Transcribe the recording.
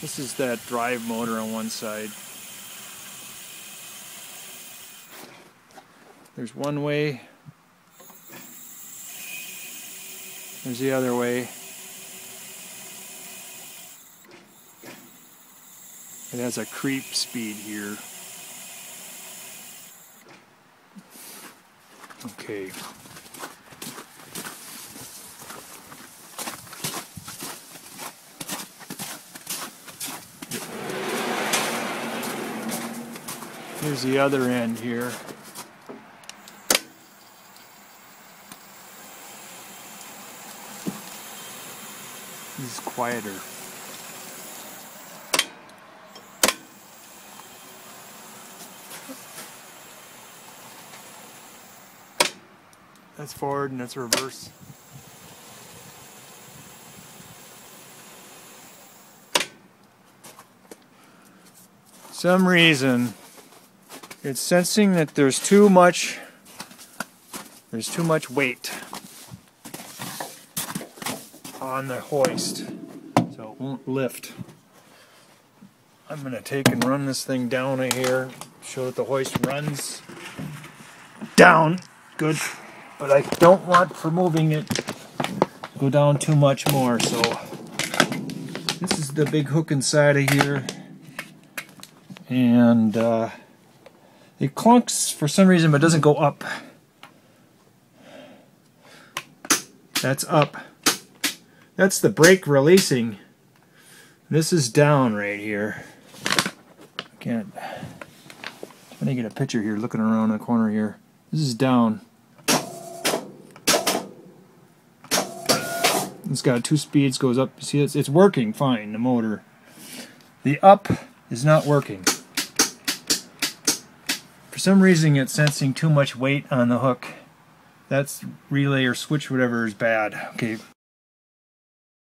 This is that drive motor on one side. There's one way. There's the other way. It has a creep speed here. Okay. Here's the other end here. This is quieter. That's forward and that's reverse. Some reason it's sensing that there's too much there's too much weight on the hoist. So it won't lift. I'm gonna take and run this thing down here show that the hoist runs down. Good. But I don't want for moving it go down too much more so this is the big hook inside of here. And uh, it clunks for some reason but doesn't go up that's up that's the brake releasing this is down right here I can't I'm gonna get a picture here looking around the corner here this is down It's got two speeds, goes up. See, it's, it's working fine, the motor. The up is not working. For some reason, it's sensing too much weight on the hook. That's relay or switch, whatever, is bad. Okay,